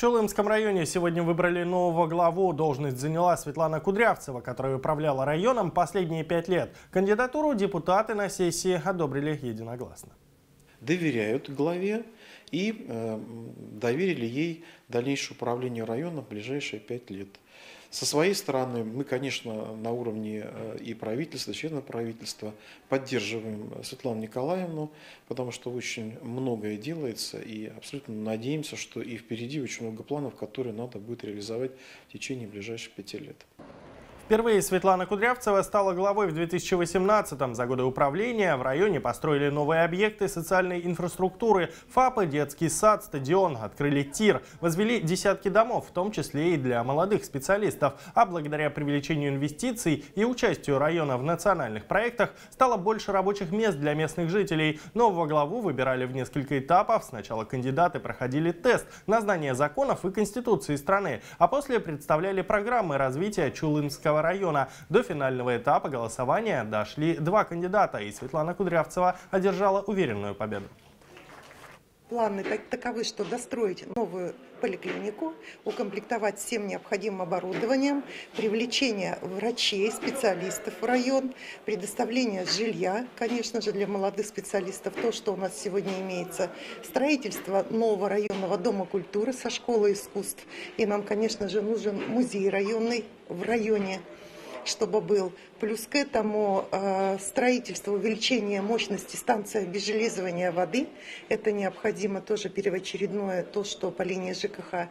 Чулымском районе сегодня выбрали нового главу. Должность заняла Светлана Кудрявцева, которая управляла районом последние пять лет. Кандидатуру депутаты на сессии одобрили единогласно. Доверяют главе и э, доверили ей дальнейшее управление районом в ближайшие пять лет. Со своей стороны, мы, конечно, на уровне э, и правительства, членов правительства поддерживаем Светлану Николаевну, потому что очень многое делается, и абсолютно надеемся, что и впереди очень много планов, которые надо будет реализовать в течение ближайших пяти лет. Впервые Светлана Кудрявцева стала главой в 2018-м. За годы управления в районе построили новые объекты социальной инфраструктуры, ФАПы, детский сад, стадион, открыли ТИР, возвели десятки домов, в том числе и для молодых специалистов. А благодаря привлечению инвестиций и участию района в национальных проектах стало больше рабочих мест для местных жителей. Нового главу выбирали в несколько этапов. Сначала кандидаты проходили тест на знание законов и конституции страны, а после представляли программы развития Чулымского района. До финального этапа голосования дошли два кандидата, и Светлана Кудрявцева одержала уверенную победу. Планы таковы, что достроить новую поликлинику, укомплектовать всем необходимым оборудованием, привлечение врачей, специалистов в район, предоставление жилья, конечно же, для молодых специалистов, то, что у нас сегодня имеется, строительство нового районного дома культуры со школой искусств. И нам, конечно же, нужен музей районный в районе чтобы был. Плюс к этому э, строительство, увеличение мощности станции обезжелезывания воды. Это необходимо тоже первоочередное, то, что по линии ЖКХ